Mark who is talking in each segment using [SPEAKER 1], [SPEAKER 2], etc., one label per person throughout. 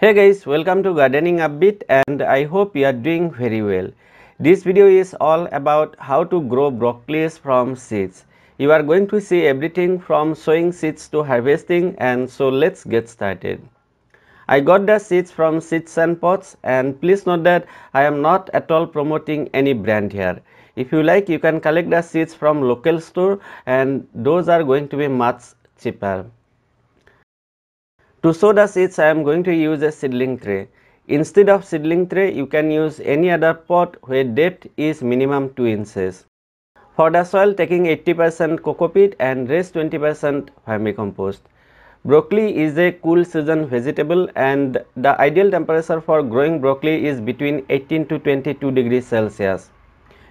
[SPEAKER 1] Hey guys, welcome to Gardening Upbeat and I hope you are doing very well. This video is all about how to grow broccolis from seeds. You are going to see everything from sowing seeds to harvesting and so let's get started. I got the seeds from Seeds and Pots and please note that I am not at all promoting any brand here. If you like you can collect the seeds from local store and those are going to be much cheaper. To sow the seeds, I am going to use a seedling tray. Instead of seedling tray, you can use any other pot where depth is minimum 2 inches. For the soil, taking 80% cocopeat and rest 20% vermicompost. Broccoli is a cool season vegetable and the ideal temperature for growing broccoli is between 18 to 22 degrees Celsius.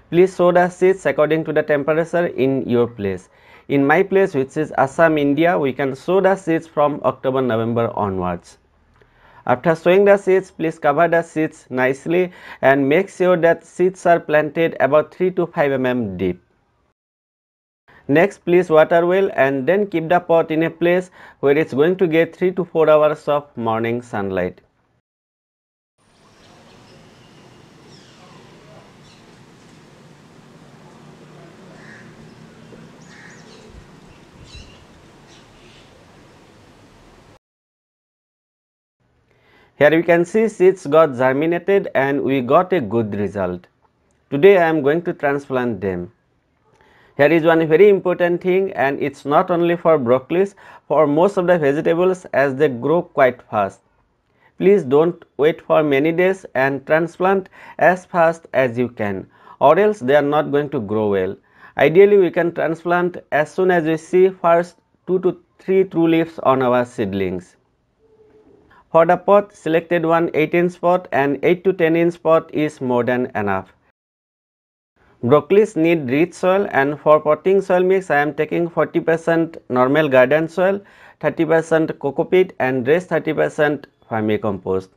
[SPEAKER 1] Please sow the seeds according to the temperature in your place. In my place which is Assam, India, we can sow the seeds from October, November onwards. After sowing the seeds, please cover the seeds nicely and make sure that seeds are planted about 3 to 5 mm deep. Next, please water well and then keep the pot in a place where it's going to get 3 to 4 hours of morning sunlight. Here we can see seeds got germinated and we got a good result. Today I am going to transplant them. Here is one very important thing and it's not only for broccolis, for most of the vegetables as they grow quite fast. Please don't wait for many days and transplant as fast as you can or else they are not going to grow well. Ideally we can transplant as soon as we see first 2 to 3 true leaves on our seedlings. For the pot, selected one 8 inch pot and 8 to 10 inch pot is more than enough. Broccolis need rich soil and for potting soil mix I am taking 40% normal garden soil, 30% cocopeat and rest 30% vermicompost.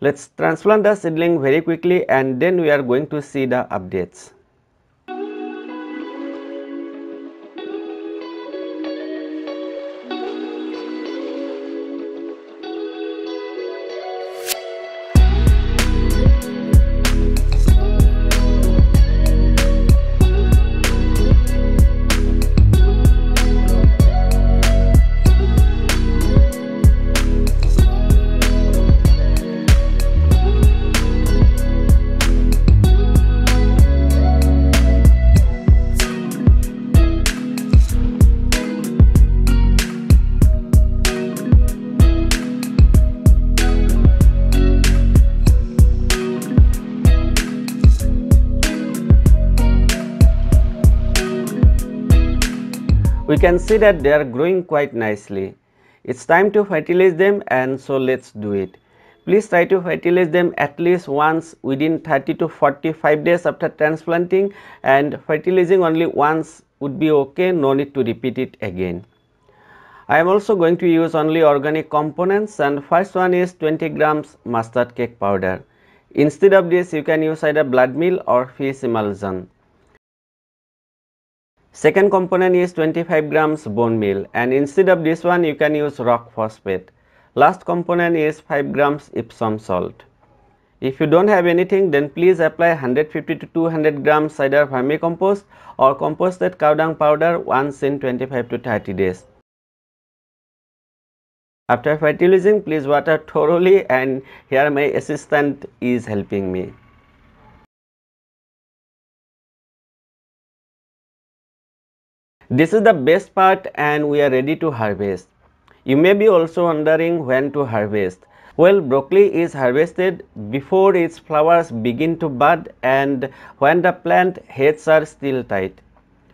[SPEAKER 1] Let's transplant the seedling very quickly and then we are going to see the updates. Can see that they are growing quite nicely. It's time to fertilize them and so let's do it. Please try to fertilize them at least once within 30 to 45 days after transplanting and fertilizing only once would be okay, no need to repeat it again. I am also going to use only organic components and first one is 20 grams mustard cake powder. Instead of this you can use either blood meal or fish emulsion. Second component is 25 grams bone meal and instead of this one you can use rock phosphate. Last component is 5 grams Epsom salt. If you don't have anything then please apply 150 to 200 grams either vermicompost or composted cow dung powder once in 25 to 30 days. After fertilizing please water thoroughly and here my assistant is helping me. This is the best part and we are ready to harvest. You may be also wondering when to harvest. Well, broccoli is harvested before its flowers begin to bud and when the plant heads are still tight.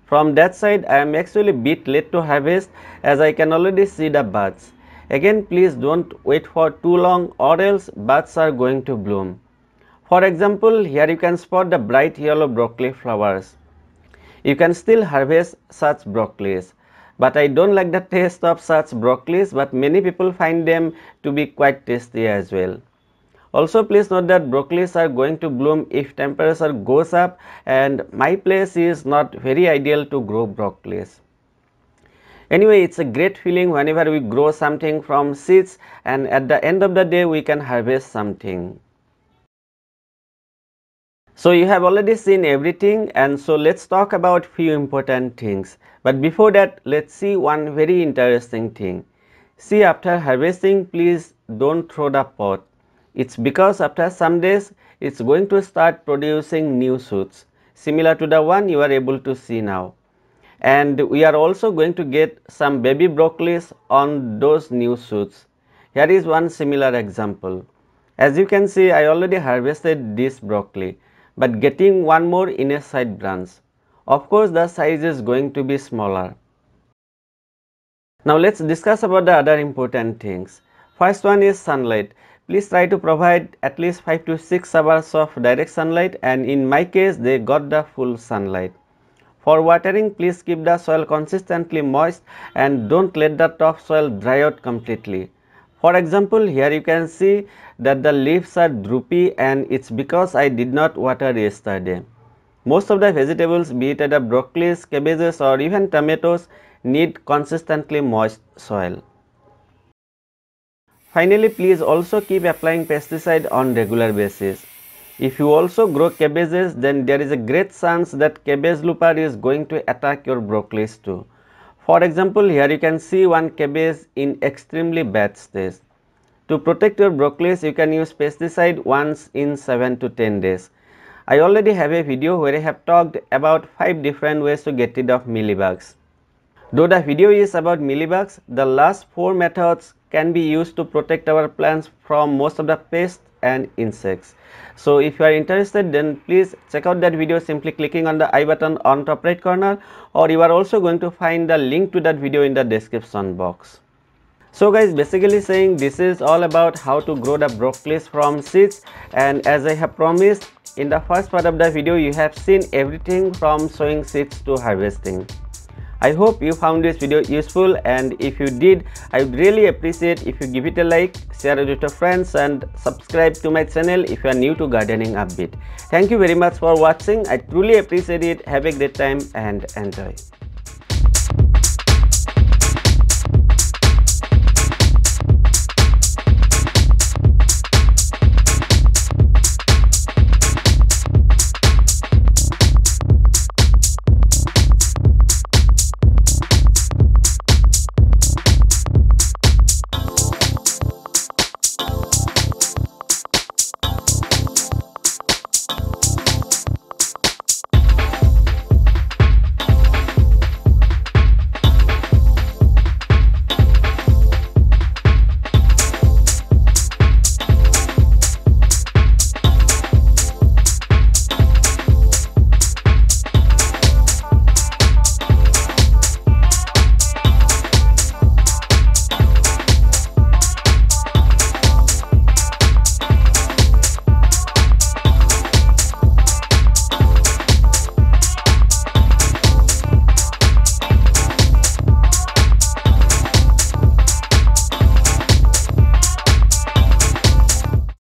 [SPEAKER 1] From that side, I am actually a bit late to harvest as I can already see the buds. Again, please don't wait for too long or else buds are going to bloom. For example, here you can spot the bright yellow broccoli flowers. You can still harvest such broccolis. But I don't like the taste of such broccolis but many people find them to be quite tasty as well. Also please note that broccolis are going to bloom if temperature goes up and my place is not very ideal to grow broccolis. Anyway, it's a great feeling whenever we grow something from seeds and at the end of the day we can harvest something. So you have already seen everything and so let's talk about few important things. But before that, let's see one very interesting thing. See after harvesting, please don't throw the pot. It's because after some days, it's going to start producing new shoots similar to the one you are able to see now and we are also going to get some baby broccolis on those new shoots. Here is one similar example. As you can see I already harvested this broccoli but getting one more in a side branch. Of course the size is going to be smaller. Now let's discuss about the other important things. First one is sunlight. Please try to provide at least 5 to 6 hours of direct sunlight and in my case they got the full sunlight. For watering, please keep the soil consistently moist and don't let the top soil dry out completely. For example, here you can see that the leaves are droopy and it's because I did not water yesterday. Most of the vegetables, be it the broccolis, cabbages or even tomatoes, need consistently moist soil. Finally, please also keep applying pesticide on regular basis. If you also grow cabbages, then there is a great chance that cabbage looper is going to attack your broccolis too. For example, here you can see one cabbage in extremely bad state. To protect your broccolis, you can use pesticide once in 7 to 10 days. I already have a video where I have talked about 5 different ways to get rid of mealybugs. Though the video is about mealybugs, the last 4 methods can be used to protect our plants from most of the pests and insects. So if you are interested then please check out that video simply clicking on the i button on top right corner or you are also going to find the link to that video in the description box. So guys basically saying this is all about how to grow the broccolis from seeds and as I have promised in the first part of the video you have seen everything from sowing seeds to harvesting. I hope you found this video useful and if you did, I would really appreciate if you give it a like, share it with your friends and subscribe to my channel if you are new to gardening upbeat. Thank you very much for watching. I truly appreciate it. Have a great time and enjoy.